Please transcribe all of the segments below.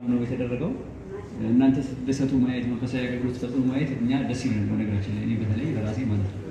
ነው የተደረገው። እናንተ ስትደሰቱ ማየት መንፈሳዊ አገልግሎት ስትፈጽሙ ማየት እኛ ደስ ይላል። በነገራችን ላይ እኔ በተለይ በራሴ ማለት ነው።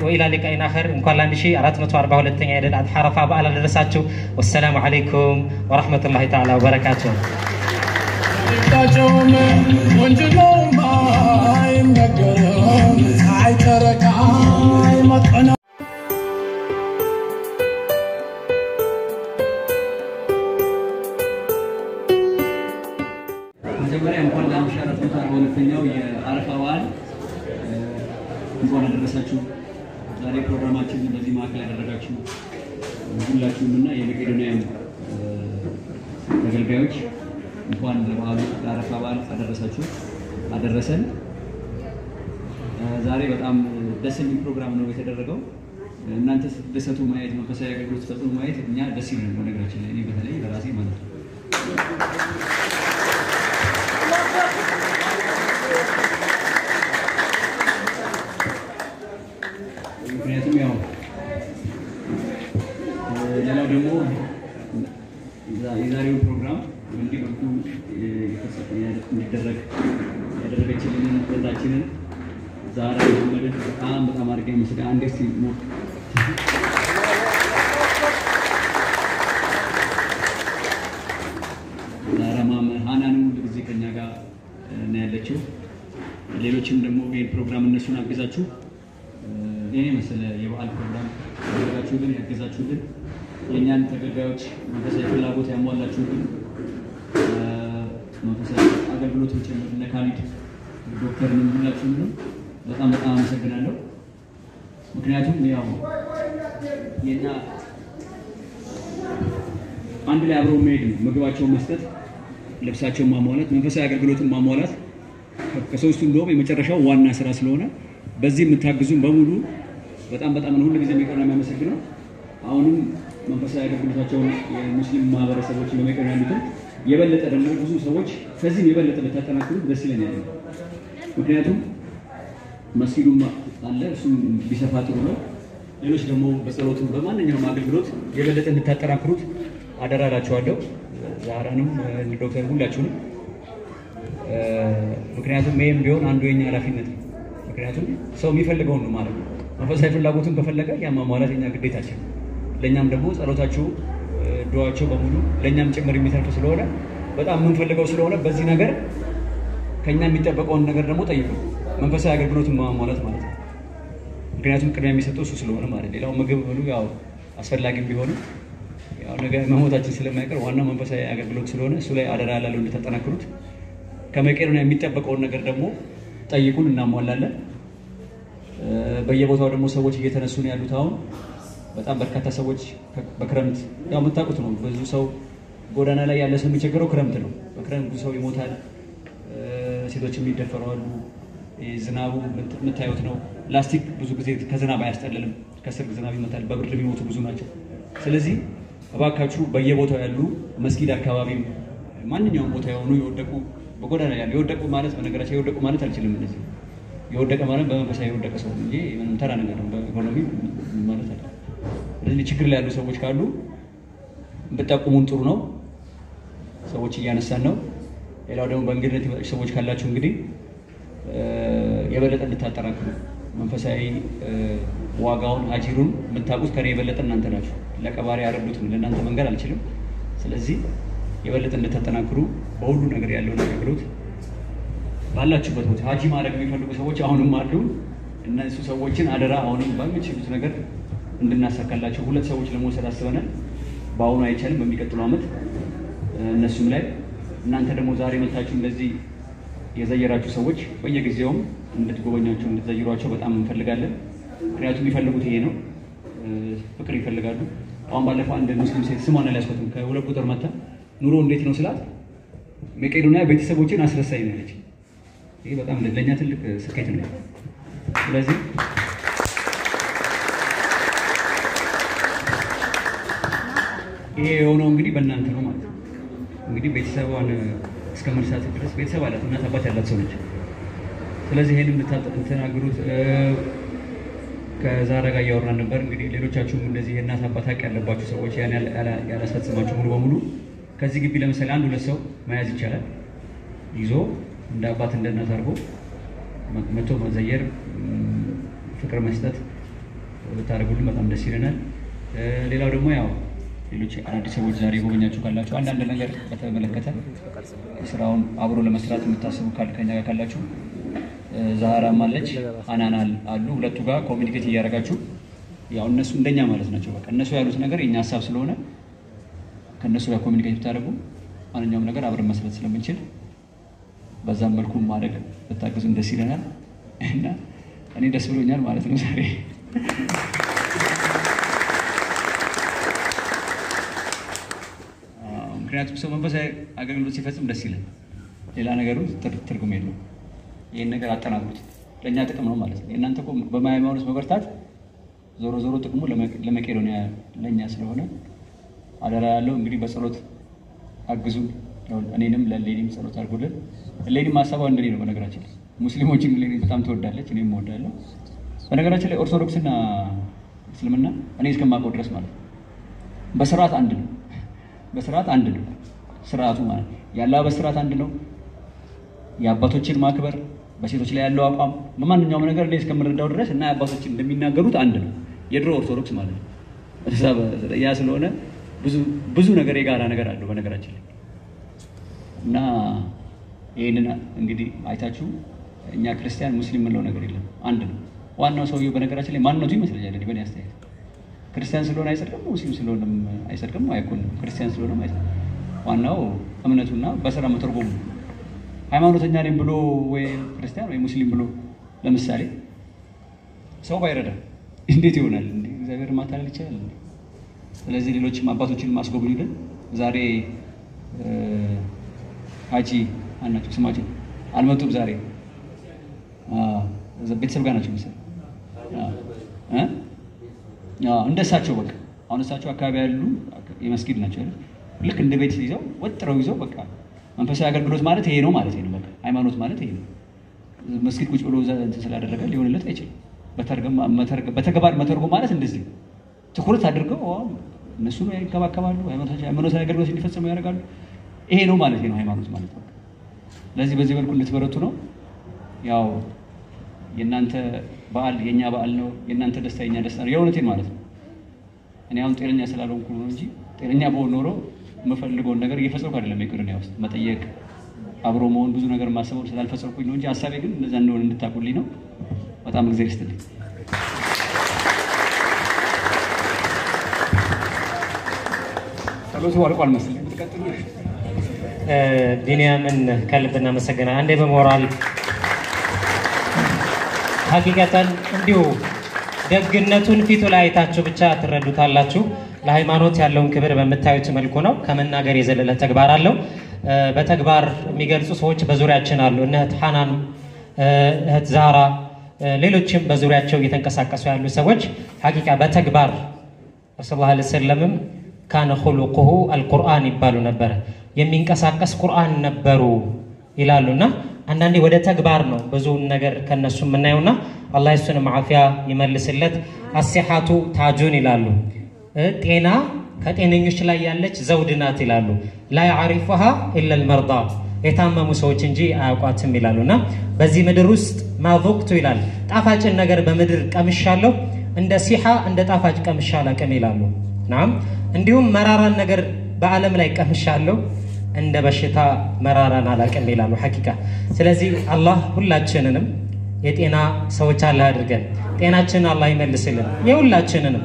ወኢላ ሊቃኢና ኸር እንኳን ለ1442ኛ የኢድ አል አድሃ አረፋ በዓል አደረሳችሁ። ወሰላሙ አለይኩም ወረሕመቱላሂ ተዓላ ወበረካቱሁ። ቃቸውም ወንጀሎም አይነገርም ፀሐይ ጨረቃ ሁለተኛው የአረፋ በዓል እንኳን አደረሳችሁ። ዛሬ ፕሮግራማችን በዚህ ማዕከል ያደረጋችሁ ሁላችሁም እና የመቄዶንያም ተገልጋዮች እንኳን ለበዓሉ ለአረፋ በዓል አደረሳችሁ አደረሰን። ዛሬ በጣም ደስ የሚል ፕሮግራም ነው የተደረገው። እናንተ ስትደሰቱ ማየት መንፈሳዊ አገልግሎት ስትፈጽሙ ማየት እኛ ደስ ይላል። በነገራችን ላይ እኔ በተለይ በራሴ ማለት ነው። የዛሬውን ፕሮግራም እንዲህ መልኩ እንዲደረግ ያደረገችልንን እህታችንን ዛራ መሐመድን በጣም በጣም አድርጌ መስገን አንዴ ጊዜ ከኛ ጋር ነው ያለችው። ሌሎችም ደግሞ ይህን ፕሮግራም እነሱን አግዛችሁ ይህን የመሰለ የበዓል ፕሮግራም ያደረጋችሁልን ያገዛችሁልን የእኛን ተገልጋዮች መንፈሳዊ ፍላጎት ያሟላችሁልን መንፈሳዊ አገልግሎቶች እነ ካሊድ ዶክተርንም ሁላችሁንም በጣም በጣም አመሰግናለሁ። ምክንያቱም ያው የኛ አንድ ላይ አብረው መሄድ ነው። ምግባቸውን መስጠት፣ ልብሳቸውን ማሟላት፣ መንፈሳዊ አገልግሎትን ማሟላት ከሶስቱ እንደውም የመጨረሻው ዋና ስራ ስለሆነ በዚህ የምታግዙን በሙሉ በጣም በጣም ነው ሁሉ ጊዜ የሚቀር የሚያመሰግነው። አሁንም መንፈሳዊ አገልግሎታቸውን የሙስሊም ማህበረሰቦችን በመቀር ያሉትን የበለጠ ደግሞ ብዙ ሰዎች ከዚህም የበለጠ ብታጠናክሩት ደስ ይለኛል። ምክንያቱም መስጊዱም አለ፣ እሱም ቢሰፋ ጥሩ ነው። ሌሎች ደግሞ በጸሎቱ በማንኛውም አገልግሎት የበለጠ እንድታጠናክሩት አደራ እላችኋለሁ። ዛራንም ዶክተር ሁላችሁንም። ምክንያቱም ይህም ቢሆን አንዱ የኛ ኃላፊነት ነው። ምክንያቱም ሰው የሚፈልገውን ነው ማለት ነው። መንፈሳዊ ፍላጎቱን ከፈለገ ያ ማሟላት የኛ ግዴታችን፣ ለእኛም ደግሞ ጸሎታችሁ፣ ድዋቸው በሙሉ ለእኛም ጭምር የሚተርፍ ስለሆነ በጣም የምንፈልገው ስለሆነ በዚህ ነገር ከእኛ የሚጠበቀውን ነገር ደግሞ ጠይቁ። መንፈሳዊ አገልግሎትን ማሟላት ማለት ነው። ምክንያቱም ቅድሚያ የሚሰጠው እሱ ስለሆነ ማለት ሌላው ምግብ ብሉ ያው አስፈላጊም ቢሆንም ያው ነገ መሞታችን ስለማይቀር ዋናው መንፈሳዊ አገልግሎት ስለሆነ እሱ ላይ አደራ ላለው እንደተጠናክሩት ከመቄዶንያ የሚጠበቀውን ነገር ደግሞ ጠይቁን፣ እናሟላለን። በየቦታው ደግሞ ሰዎች እየተነሱ ነው ያሉት። አሁን በጣም በርካታ ሰዎች በክረምት ያው የምታውቁት ነው። ብዙ ሰው ጎዳና ላይ ያለ ሰው የሚቸገረው ክረምት ነው። በክረምት ብዙ ሰው ይሞታል። ሴቶች የሚደፈሩ አሉ። ዝናቡ የምታዩት ነው። ላስቲክ ብዙ ጊዜ ከዝናብ አያስጠልልም። ከስር ዝናብ ይመታል። በብርድ የሚሞቱ ብዙ ናቸው። ስለዚህ እባካችሁ በየቦታው ያሉ መስጊድ አካባቢም ማንኛውም ቦታ የሆኑ የወደቁ በጎዳና ያሉ የወደቁ ማለት በነገራችን የወደቁ ማለት አልችልም። እንደዚህ የወደቀ ማለት በመንፈሳዊ የወደቀ ሰው እንጂ ምንም ተራ ነገር ነው። በኢኮኖሚ ማለት አለ። ስለዚህ ችግር ላይ ያሉ ሰዎች ካሉ ብጠቁሙን ጥሩ ነው። ሰዎች እያነሳን ነው። ሌላው ደግሞ በእንግድነት የመጣችሁ ሰዎች ካላችሁ እንግዲህ የበለጠ እንድታጠናክሩ መንፈሳዊ ዋጋውን አጂሩን የምታውቁት ከኔ የበለጠ እናንተ ናችሁ። ለቀባሪ ያረዱትም ለእናንተ መንገድ አልችልም። ስለዚህ የበለጠ እንድታጠናክሩ በሁሉ ነገር ያለውን አገልግሎት ባላችሁበት ቦታ ሀጂ ማድረግ የሚፈልጉ ሰዎች አሁንም አሉ። እነሱ ሰዎችን አደራ አሁንም በሚችሉት ነገር እንድናሳካላቸው ሁለት ሰዎች ለመውሰድ አስበናል። በአሁኑ አይቻልም፣ በሚቀጥለው ዓመት እነሱም ላይ እናንተ ደግሞ ዛሬ መታችሁ እንደዚህ የዘየራችሁ ሰዎች በየጊዜውም እንድትጎበኟቸው እንድትዘይሯቸው በጣም እንፈልጋለን። ምክንያቱም የሚፈልጉት ይሄ ነው፣ ፍቅር ይፈልጋሉ። አሁን ባለፈው አንድ ሙስሊም ሴት ስሟን አልያዝኳትም ከሁለት ቁጥር መታ ኑሮ እንዴት ነው ስላት መቄዶንያ ቤተሰቦችን አስረሳኝ ነው ያለች። ይህ በጣም ለእኛ ትልቅ ስኬት ነው። ስለዚህ ይሄ የሆነው እንግዲህ በእናንተ ነው ማለት ነው። እንግዲህ ቤተሰቧን እስከ መርሳት ድረስ ቤተሰብ አላት፣ እናት አባት ያላት ሰው ነች። ስለዚህ ይሄን የምታጠናግሩት ከዛራ ጋር እያወራን ነበር። እንግዲህ ሌሎቻችሁም እንደዚህ የእናት አባት ሀቅ ያለባችሁ ሰዎች ያን ያላስፈጽማችሁ ሙሉ በሙሉ ከዚህ ግቢ ለምሳሌ አንድ ሁለት ሰው መያዝ ይቻላል። ይዞ እንደ አባት እንደ እናት አድርጎ መቶ መዘየር፣ ፍቅር መስጠት ብታደርጉልን በጣም ደስ ይለናል። ሌላው ደግሞ ያው ሌሎች አዳዲስ ሰዎች ዛሬ የጎበኛችሁ ካላችሁ አንዳንድ ነገር በተመለከተ ስራውን አብሮ ለመስራት የምታስቡ ከኛ ጋር ካላችሁ አለች አናን አል- አሉ። ሁለቱ ጋር ኮሚኒኬት እያደረጋችሁ ያው እነሱ እንደኛ ማለት ናቸው። በቃ እነሱ ያሉት ነገር የኛ ሀሳብ ስለሆነ ከእነሱ ጋር ኮሚኒኬት ብታደርጉ ማንኛውም ነገር አብረን መስራት ስለምንችል በዛም መልኩ ማድረግ ብታግዙን ደስ ይለናል። እና እኔ ደስ ብሎኛል ማለት ነው ዛሬ ምክንያቱም ሰው መንፈሳዊ አገልግሎት ሲፈጽም ደስ ይላል። ሌላ ነገሩ ትር- ትርጉም የለው። ይህን ነገር አጠናክሩት፣ ለእኛ ጥቅም ነው ማለት ነው። የእናንተ እኮ በሃይማኖት መበርታት ዞሮ ዞሮ ጥቅሙ ለመ- ለመቄዶንያ ለእኛ ስለሆነ አደራ ያለው እንግዲህ በጸሎት አግዙን። ያው እኔንም ለሌኒም ጸሎት አድርጉልን። ሌኒም ሀሳቧ እንደኔ ነው። በነገራችን ሙስሊሞችን ሌኒ በጣም ትወዳለች፣ እኔም እወዳለሁ። በነገራችን ላይ ኦርቶዶክስና እስልምና እኔ እስከማውቀው ድረስ ማለት ነው በስርዓት አንድ ነው። በስርዓት አንድ ነው ስርዓቱ ማለት ነው። የአለባበስ ስርዓት አንድ ነው። የአባቶችን ማክበር በሴቶች ላይ ያለው አቋም በማንኛውም ነገር እኔ እስከምረዳው ድረስ እና አባቶችን እንደሚናገሩት አንድ ነው። የድሮ ኦርቶዶክስ ማለት ነው። ያ ስለሆነ ብዙ ነገር የጋራ ነገር አለው በነገራችን ላይ እና ይህንን እንግዲህ አይታችሁ እኛ ክርስቲያን ሙስሊም የምንለው ነገር የለም፣ አንድ ነው። ዋናው ሰውየው በነገራችን ላይ ማንነቱ ይመስለኛል እኔ በእኔ አስተያየት ክርስቲያን ስለሆነ አይጸድቅም፣ ሙስሊም ስለሆነም አይጸድቅም፣ አይኮንም። ክርስቲያን ስለሆነም አይጸድቅም። ዋናው እምነቱና በስራ መተርጎሙ ሃይማኖተኛ ነኝ ብሎ ወይ ክርስቲያን ወይ ሙስሊም ብሎ ለምሳሌ ሰው ባይረዳ እንዴት ይሆናል? እግዚአብሔር ማታለል ይችላል? ስለዚህ ሌሎችም አባቶችን ማስጎብኙልን። ዛሬ ሀጂ አናቸው ስማቸው አልመጡም ዛሬ ቤተሰብ ጋር ናቸው መሰለኝ አ፣ እ? አዎ፣ እንደ እሳቸው በቃ አሁን እሳቸው አካባቢ ያሉ የመስጊድ ናቸው? ልክ እንደ ቤት ይዘው ወጥረው ይዘው በቃ መንፈሳዊ አገልግሎት ማለት ይሄ ነው ማለት ነው። በቃ ሃይማኖት ማለት ይሄ ነው። መስጊድ ቁጭ ብሎ ስላደረገ ሊሆንለት አይችልም። በተግባር መተርጎም ማለት እንደዚህ ነው። ትኩረት አድርገው እነሱ ይንከባከባሉ፣ ሃይማኖታቸው- ሃይማኖታዊ አገልግሎት እንዲፈጽሙ ያደርጋሉ። ይሄ ነው ማለት ነው ሃይማኖት ማለት ነው። ስለዚህ በዚህ መልኩ እንድትበረቱ ነው። ያው የእናንተ በዓል የእኛ በዓል ነው፣ የእናንተ ደስታ የእኛ ደስታ ነው። የእውነቴን ማለት ነው። እኔ አሁን ጤነኛ ስላልሆንኩ ነው እንጂ ጤነኛ በሆን ኖሮ የምፈልገውን ነገር እየፈጸምኩ አይደለም። መቄዶንያ ውስጥ መጠየቅ፣ አብሮ መሆን፣ ብዙ ነገር ማሰበው ስላልፈጸምኩኝ ነው እንጂ ሀሳቤ ግን እንደዛ እንደሆነ እንድታቁልኝ ነው። በጣም እግዚአብሔር ይስጥልኝ። ጸሎቱ አልቋል መሰለኝ። ብትቀጥሉ ቢንያምን ከልብ እናመሰግናለን። አንዴ በሞራል ሀቂቀተን እንዲሁ ደግነቱን ፊቱ ላይ አይታችሁ ብቻ ትረዱታላችሁ። ለሃይማኖት ያለውን ክብር በምታዩት መልኩ ነው። ከመናገር የዘለለ ተግባር አለው። በተግባር የሚገልጹ ሰዎች በዙሪያችን አሉ። እነ እህት ሐናን፣ እህት ዛራ፣ ሌሎችም በዙሪያቸው እየተንቀሳቀሱ ያሉ ሰዎች ሀቂቃ በተግባር ረሱል ላ ሰለምም ካነ ሁሉቁሁ አልቁርአን ይባሉ ነበረ። የሚንቀሳቀስ ቁርአን ነበሩ ይላሉና አንዳንዴ ወደ ተግባር ነው ብዙ ነገር ከነሱ የምናየውና አላህ እሱንም አፊያ ይመልስለት። አሲሓቱ ታጁን ይላሉ። ጤና ከጤነኞች ላይ ያለች ዘውድ ናት ይላሉ። ላ ያዕሪፉሃ ኢላ ልመርዳ የታመሙ ሰዎች እንጂ አያውቋትም ይላሉና በዚህ ምድር ውስጥ ማቮቅቱ ይላል ጣፋጭን ነገር በምድር ቀምሻለሁ እንደ ሲሓ እንደ ጣፋጭ ቀምሻ አላቅም ይላሉ። ናም እንዲሁም መራራን ነገር በዓለም ላይ ቀምሻለሁ እንደ በሽታ መራራን አላቅም ይላሉ። ሐቂቃ ስለዚህ አላህ ሁላችንንም የጤና ሰዎች አላህ አድርገን ጤናችንን አላህ ይመልስልን የሁላችንንም።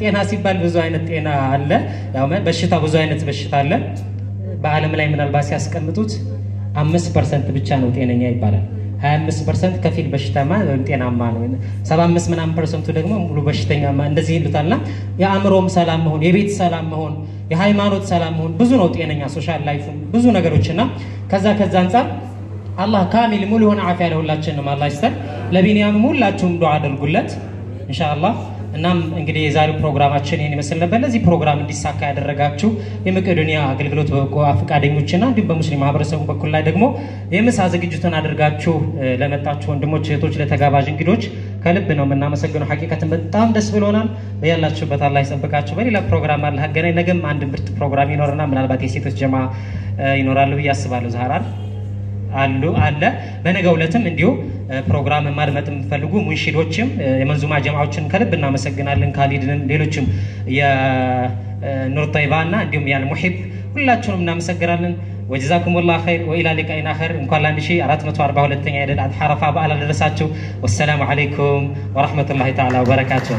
ጤና ሲባል ብዙ አይነት ጤና አለ። በሽታ ብዙ አይነት በሽታ አለ። በዓለም ላይ ምናልባት ሲያስቀምጡት አምስት percent ብቻ ነው ጤነኛ ይባላል። 25 percent ከፊል በሽታማ ወይም ጤናማ ነው። 75 ምናምን percent ኡ ደግሞ ሙሉ በሽተኛማ እንደዚህ ይሉታልና የአእምሮም ሰላም መሆን፣ የቤት ሰላም መሆን፣ የሃይማኖት ሰላም መሆን ብዙ ነው ጤነኛ social life ብዙ ነገሮችና ከዛ ከዛ አንጻር አላህ ካሚል ሙሉ የሆነ አፊያ ለሁላችንም አላህ ይስጠን። ለቢንያምም ሁላችሁም ዱዓ አድርጉለት ኢንሻአላህ። እናም እንግዲህ የዛሬው ፕሮግራማችን ይህን ይመስል ነበር። ለዚህ ፕሮግራም እንዲሳካ ያደረጋችሁ የመቄዶንያ አገልግሎት በጎ ፈቃደኞችና እንዲሁም በሙስሊም ማህበረሰቡ በኩል ላይ ደግሞ የምሳ ዝግጅቱን አድርጋችሁ ለመጣችሁ ወንድሞች እህቶች፣ ለተጋባዥ እንግዶች ከልብ ነው የምናመሰግነው። ሐቂቀትን በጣም ደስ ብሎናል። ያላችሁበት አላህ ይጠብቃችሁ። በሌላ ፕሮግራም አለ ሀገናኝ። ነገም አንድ ምርጥ ፕሮግራም ይኖረናል። ምናልባት የሴቶች ጀማ ይኖራሉ ብዬ አስባለሁ። ዛህራን አሉ አለ። በነገው ዕለትም እንዲሁ ፕሮግራም ማድመጥ የምትፈልጉ ሙንሺዶችም የመንዙማ ጀማዎችን ከልብ እናመሰግናለን። ካሊድንም ሌሎችም የኑር ጠይባ እና እንዲሁም ያን ሙሒብ ሁላችሁንም እናመሰግናለን። ወጀዛኩም ላ ኸይር ወኢላ ሊቃኢና ኸይር። እንኳን ለ1442ኛ የኢድ አል አረፋ በዓል አደረሳችሁ። ወሰላሙ ዓለይኩም ወረሕመቱላሂ ተዓላ ወበረካቱሁ።